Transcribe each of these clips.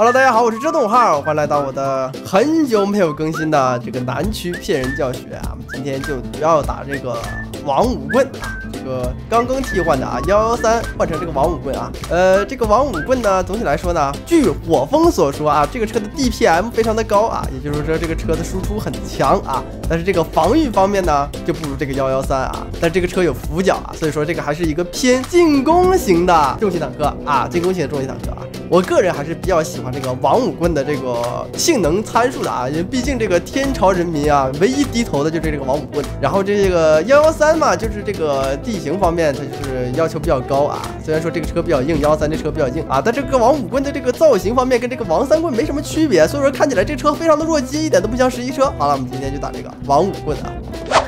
Hello，大家好，我是周董号，欢迎来到我的很久没有更新的这个南区骗人教学啊。今天就主要打这个王五棍啊，这个刚刚替换的啊，幺幺三换成这个王五棍啊。呃，这个王五棍呢，总体来说呢，据火风所说啊，这个车的 DPM 非常的高啊，也就是说这个车的输出很强啊，但是这个防御方面呢，就不如这个幺幺三啊。但这个车有俯角啊，所以说这个还是一个偏进攻型的重型坦克啊，进攻型的重型坦克啊。我个人还是比较喜欢这个王五棍的这个性能参数的啊，因为毕竟这个天朝人民啊，唯一低头的就是这个王五棍。然后这个幺幺三嘛，就是这个地形方面它就是要求比较高啊。虽然说这个车比较硬，幺幺三这车比较硬啊，但这个王五棍的这个造型方面跟这个王三棍没什么区别，所以说看起来这车非常的弱鸡，一点都不像十一车。好了，我们今天就打这个王五棍啊。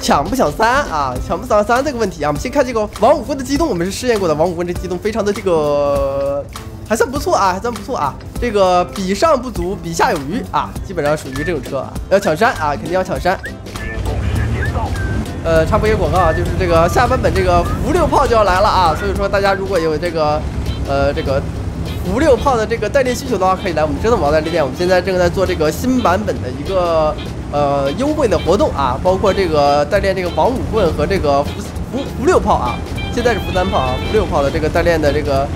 抢不抢三啊？抢不抢三这个问题啊？我们先看这个王五棍的机动，我们是试验过的，王五棍这机动非常的这个。还算不错啊，还算不错啊。这个比上不足，比下有余啊，基本上属于这种车啊。要抢山啊，肯定要抢山。呃，插播一个广告啊，就是这个下版本这个福六炮就要来了啊，所以说大家如果有这个呃这个福六炮的这个代练需求的话，可以来我们真的王代练店。我们现在正在做这个新版本的一个呃优惠的活动啊，包括这个代练这个王五棍和这个福福福六炮啊，现在是福三炮啊，福六炮的这个代练的这个。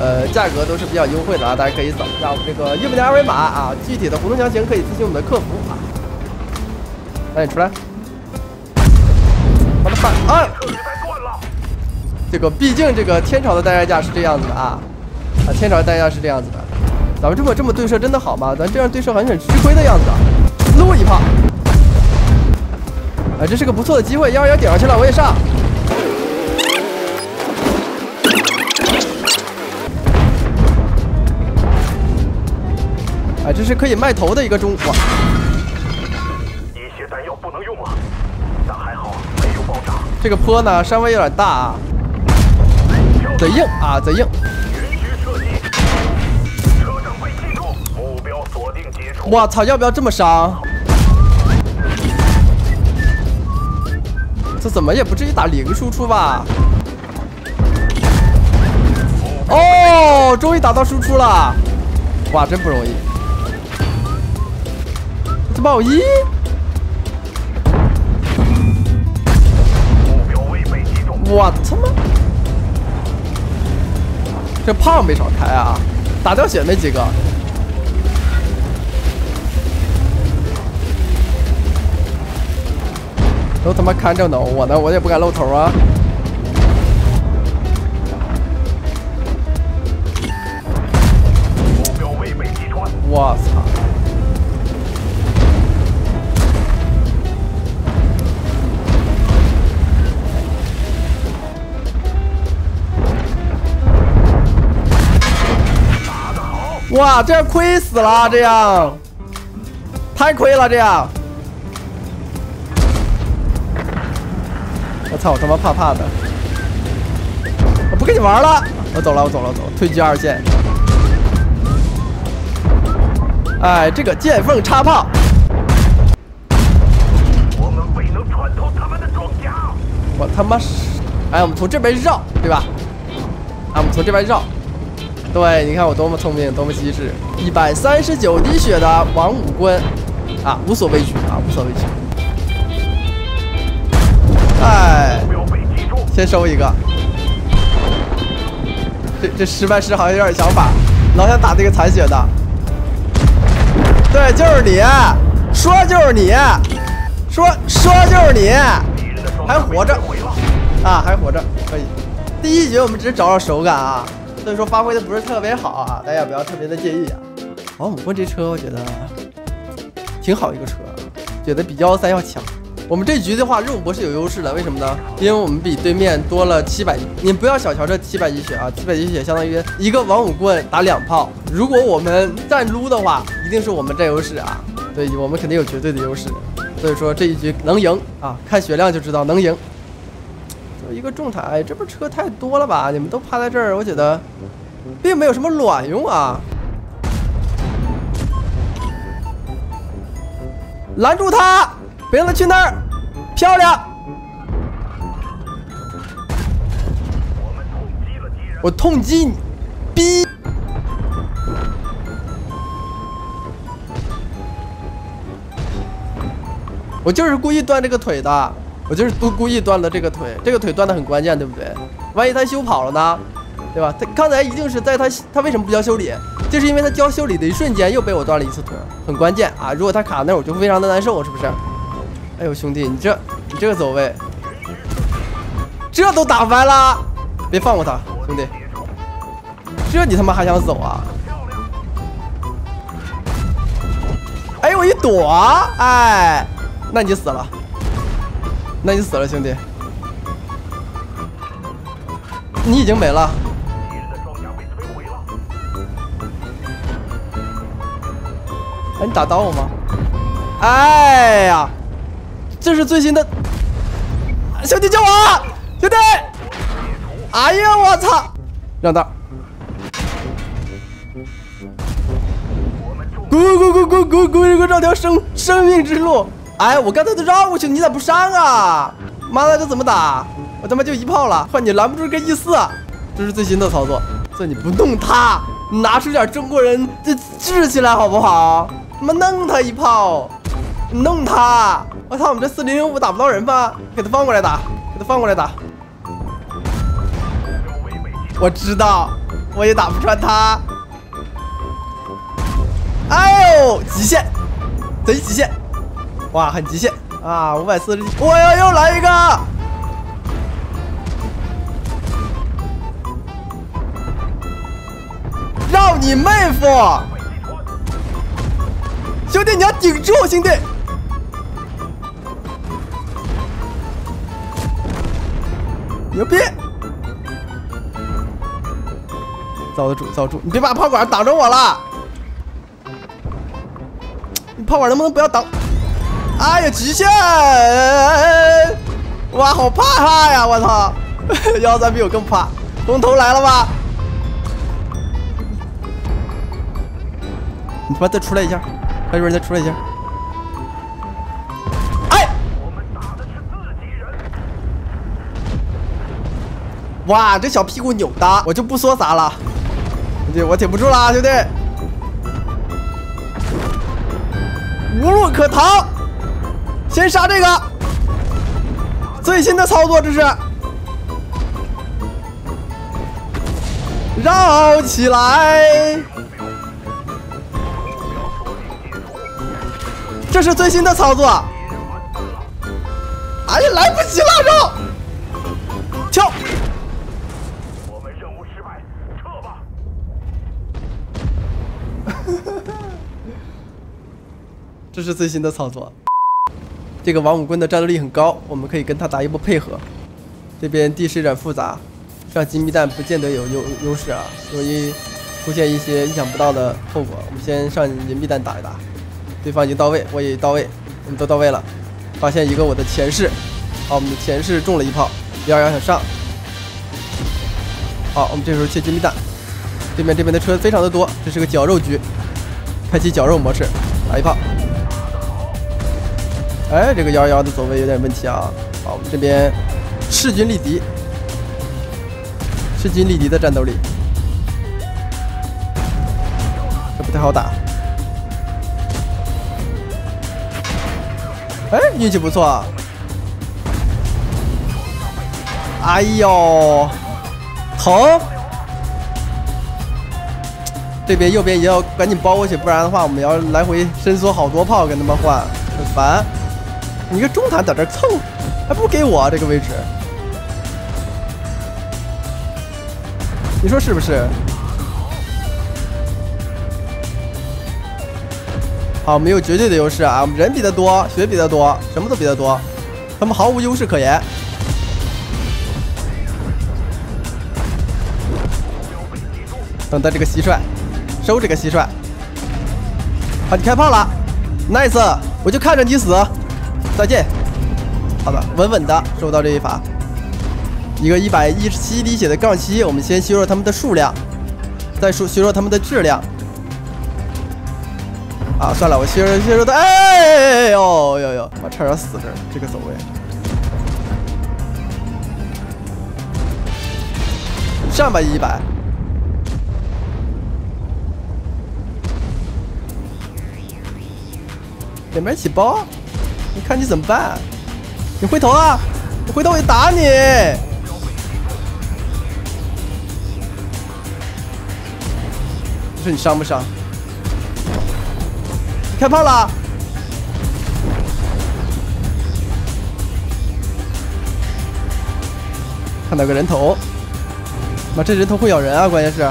呃，价格都是比较优惠的啊，大家可以扫一下我们这个右边的二维码啊，具体的活动详情可以咨询我们的客服啊。赶紧出来，我的反啊！这个毕竟这个天朝的代价是这样子的啊，啊，天朝的代价是这样子的，咱们这么这么对射真的好吗？咱这样对射好像很吃亏的样子啊。撸一炮，啊，这是个不错的机会，幺二幺顶上去了，我也上。哎，这是可以卖头的一个中哇！一些弹药不能用了，但还好没有爆炸。这个坡呢，稍微有点大啊，贼硬啊，贼硬！允许射击，目标锁定。我操，要不要这么伤？这怎么也不至于打零输出吧？哦，终于打到输出了！哇，真不容易。这爆一，我他妈，这炮没少开啊，打掉血没几个。都他妈看着呢，我呢，我也不敢露头啊。目标未被击穿。我操！哇，这样亏死了，这样太亏了，这样。我操，我他妈怕怕的，我不跟你玩了，我走了，我走了，走了，退居二线。哎，这个见缝插炮。我们未能穿透他们的装甲。我他妈是，哎，我们从这边绕，对吧？啊，我们从这边绕。对，你看我多么聪明，多么机智！一百三十九滴血的王五棍，啊，无所畏惧啊，无所畏惧。哎，先收一个。这这失败师好像有点想法，老想打这个残血的。对，就是你，说就是你，说说就是你，还活着啊，还活着，可以。第一局我们只是找找手感啊。所以说发挥的不是特别好啊，大家不要特别的介意啊。王五棍这车我觉得挺好一个车，觉得比幺幺三要强。我们这局的话肉博是有优势的，为什么呢？因为我们比对面多了七百，你不要小瞧这七百滴血啊，七百滴血相当于一个王五棍打两炮。如果我们站撸的话，一定是我们占优势啊，对我们肯定有绝对的优势。所以说这一局能赢啊，看血量就知道能赢。一个重塔，哎，这不车太多了吧？你们都趴在这儿，我觉得并没有什么卵用啊！拦住他，别让他去那儿，漂亮！我痛击你，逼！我就是故意断这个腿的。我就是故故意断了这个腿，这个腿断的很关键，对不对？万一他修跑了呢？对吧？他刚才一定是在他他为什么不交修理？就是因为他交修理的一瞬间又被我断了一次腿，很关键啊！如果他卡那，我就非常的难受，是不是？哎呦兄弟，你这你这个走位，这都打歪了，别放过他，兄弟，这你他妈还想走啊？哎，我一躲，哎，那你死了，那你死了，兄弟，你已经没了。敌人的装甲被摧毁了。哎，你打到我吗？哎呀，这是最新的，兄弟救我！兄弟！哎呀，我操！让道！滚滚滚滚滚滚滚，绕条生生命之路！哎，我刚才都绕过去了，你咋不上啊？妈的，这怎么打？我他妈就一炮了，换你拦不住个 E 四，这是最新的操作。这你不弄他，你拿出点中国人这志气来好不好？他妈弄他一炮，弄他！我操，我们这四零零五打不到人吧？给他放过来打，给他放过来打。我知道，我也打不穿他。哎呦，极限，贼极限，哇，很极限啊！五百四十，我要又来一个。绕你妹夫！兄弟，你要顶住，兄弟！牛逼！遭得住，遭住！你别把炮管挡着我了！你炮管能不能不要挡？哎呀，极限！哇，好怕他呀！我操，幺三比我更怕。龙头来了吧？你他妈再出来一下！还有人再出来一下！哎！我们打的是自己人。哇，这小屁股扭的，我就不说啥了。兄弟，我挺不住了，兄弟，无路可逃。先杀这个，最新的操作，这是绕起来。这是最新的操作。哎呀，来不及了，绕，跳。我们任务失败，撤吧。这是最新的操作。这个王五棍的战斗力很高，我们可以跟他打一波配合。这边地势有点复杂，上金币弹不见得有优优势啊，容易出现一些意想不到的后果。我们先上银币弹打一打，对方已经到位，我也到位，我们都到位了。发现一个我的前世，好，我们的前世中了一炮，幺幺想上。好，我们这时候切金币弹，对面这边的车非常的多，这是个绞肉局，开启绞肉模式，打一炮。哎，这个幺幺的走位有点问题啊！好，我们这边势均力敌，势均力敌的战斗力，这不太好打。哎，运气不错啊！哎呦，疼！这边右边也要赶紧包过去，不然的话，我们要来回伸缩好多炮跟他们换，很烦。你个中坦在这蹭，还不给我这个位置？你说是不是？好，没有绝对的优势啊，我们人比他多，血比他多，什么都比他多，他们毫无优势可言。等待这个蟋蟀，收这个蟋蟀。好，你开炮了，nice，我就看着你死。再见。好的，稳稳的收到这一发。一个一百一十七滴血的杠七，我们先削弱他们的数量，再削削弱他们的质量。啊，算了，我削弱削弱他，哎呦呦呦，我差点死这儿，这个走位。上吧一百。两边一起包。你看你怎么办？你回头啊！你回头我就打你！你说你伤不伤？你开炮了！看到个人头，妈，这人头会咬人啊！关键是，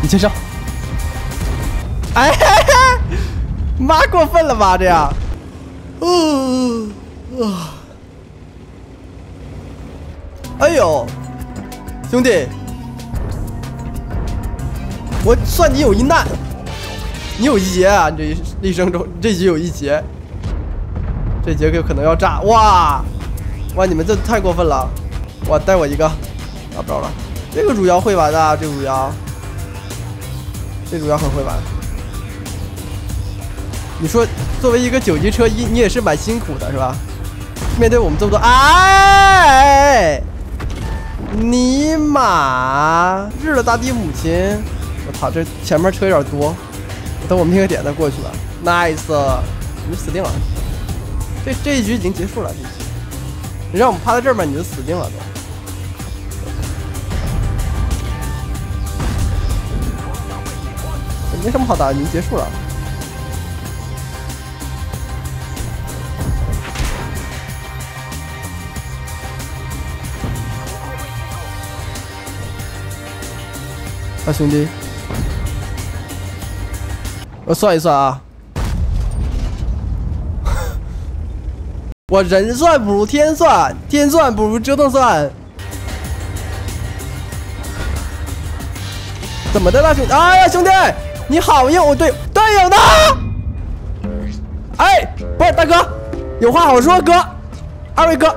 你先上。哎，妈过分了吧这样？哦，啊，哎呦，兄弟，我算你有一难，你有一劫啊！你这一一生中，这局有一劫。这节有可能要炸！哇哇！你们这太过分了！哇，带我一个，打不着了。这个汝窑会玩的，这汝窑，这汝窑很会玩。你说，作为一个九级车一，你也是蛮辛苦的，是吧？面对我们这么多，哎，尼玛！日了大地母亲！我操，这前面车有点多，等我灭个点再过去吧。Nice，你死定了。这这一局已经结束了，这局，你让我们趴在这儿吧，你就死定了都。没什么好打，已经结束了。啊，兄弟，我算一算啊。我人算不如天算，天算不如折腾算。怎么的了，兄弟？哎呀，兄弟，你好硬！我队队友呢？哎，不是大哥，有话好说，哥，二位哥，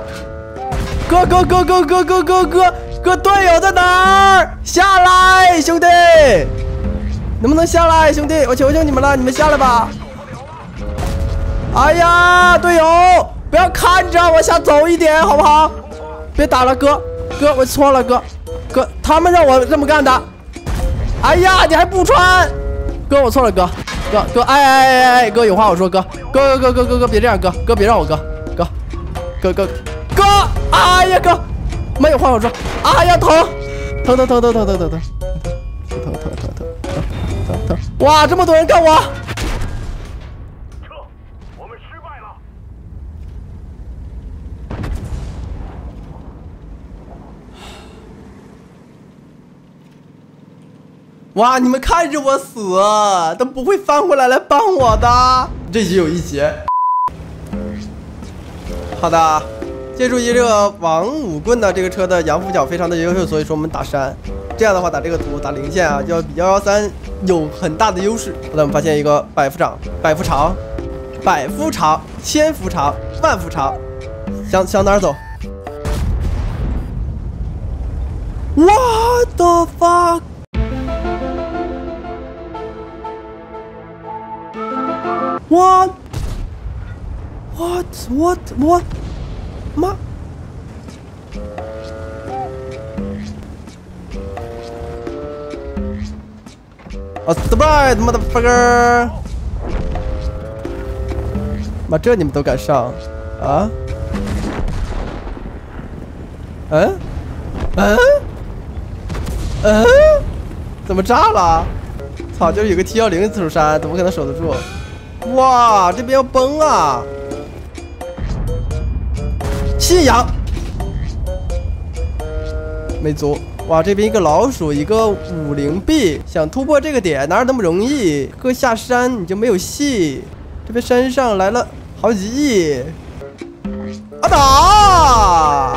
哥哥哥哥哥哥哥哥哥，队友在哪儿？下来，兄弟，能不能下来，兄弟？我求求你们了，你们下来吧。哎呀，队友。不要看着，往下走一点，好不好？别打了，哥，哥，我错了，哥，哥，他们让我这么干的。哎呀，你还不穿？哥，我错了，哥，哥，哥，哎哎哎哎，哥，有话我说，哥，哥，哥，哥，哥，哥，哥，别这样，哥，哥，别让我哥，哥，哥，哥，哥，哎呀，哥，没有话好说，啊呀，疼，疼，疼，疼，疼，疼，疼，疼，疼，疼，疼，疼，疼，疼，疼，哇，这么多人干我！撤，我们失败了哇！你们看着我死，都不会翻过来来帮我的。这局有一劫。好的，借助于这个王五棍的这个车的扬副角非常的优秀，所以说我们打山，这样的话打这个图打零线啊，就比幺幺三有很大的优势。后来我们发现一个百夫长、百夫长、百夫长、千夫长、万夫长，向向哪儿走？What the fuck？What? What? What? What? 妈啊 surprise, motherfucker！妈，这你们都敢上啊？嗯？嗯？嗯？怎么炸了？操！就是有个 T 幺零自助山，怎么可能守得住？哇，这边要崩啊！信仰没足。哇，这边一个老鼠，一个五零 B，想突破这个点哪有那么容易？哥下山你就没有戏。这边山上来了好几亿。啊打！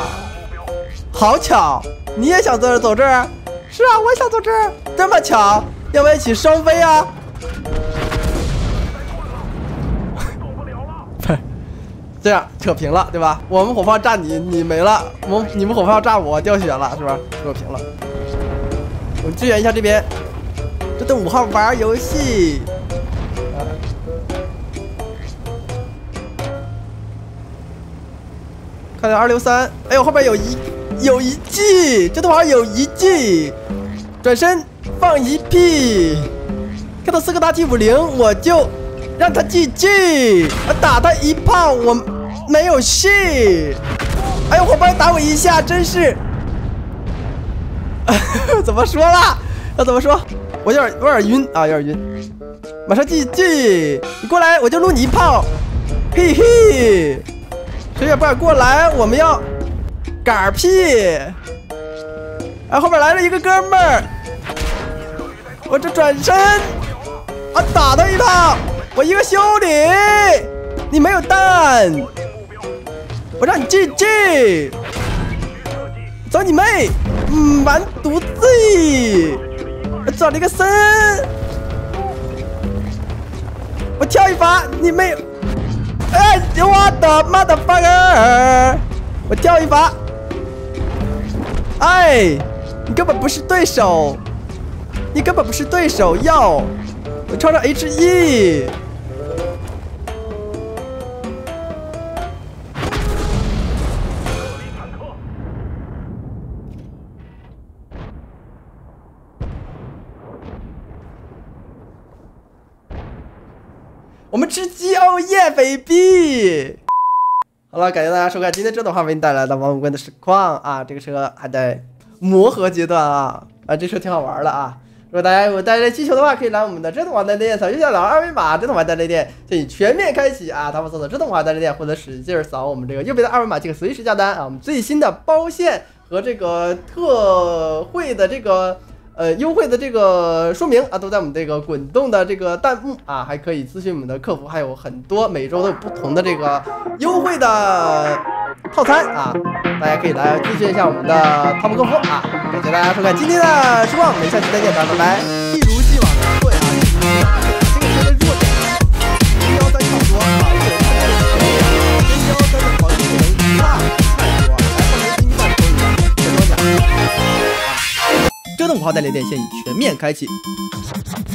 好巧，你也想在这走这儿？是啊，我也想走这儿。这么巧，要不要一起双飞啊？这样扯平了，对吧？我们火炮炸你，你没了；我你们火炮炸我，掉血了，是吧？扯平了。我支援一下这边，这都五号玩游戏。看见二六三，哎呦，后边有一有一记，这都玩有一记，转身放一屁。看到四个大 T 五零，我就让他 GG，打他一炮，我没有戏。哎呦，伙伴打我一下，真是，怎么说啦？要怎么说？我有点有点晕啊，有点晕。马上 GG，你过来，我就录你一炮。嘿嘿，谁也不敢过来，我们要嗝屁。哎，后面来了一个哥们儿，我这转身啊，打他一炮，我一个修理，你没有弹，我让你 GG，走你妹，嗯，完犊子，我转了一个身，我跳一发，你妹。哎，我的妈的 fucker！我跳一发，哎，你根本不是对手，你根本不是对手，要我穿上 H E。吃鸡哦耶，baby！好了，感谢大家收看今天这段话为你带来的王五棍的实况啊，这个车还在磨合阶段啊，啊，这车挺好玩的啊。如果大家有带来需求的话，可以来我们的这动华代理店扫右下角二维码，这动华代理店建议全面开启啊，淘宝搜索这动华代理店或者使劲扫我们这个右边的二维码即可随时下单啊。我们最新的包线和这个特惠的这个。呃，优惠的这个说明啊，都在我们这个滚动的这个弹幕啊，还可以咨询我们的客服，还有很多每周都有不同的这个优惠的套餐啊，大家可以来咨询一下我们的淘宝客服啊。感谢大家收看今天的直播，我们下期再见，大家拜拜。一如既往的对啊，折腾五号代理店现已全面开启，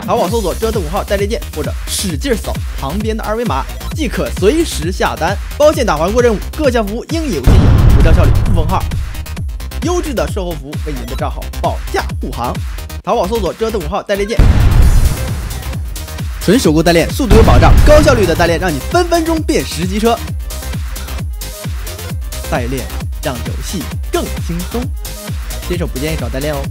淘宝搜索“折腾五号代理店”或者使劲扫旁边的二维码，即可随时下单。包线打环过任务，各项服务应有尽有，有效效率不封号，优质的售后服务为您的账号保驾护航。淘宝搜索“折腾五号代理店”，纯手工代练，速度有保障，高效率的代练，让你分分钟变十级车。代练让游戏更轻松，新手不建议找代练哦。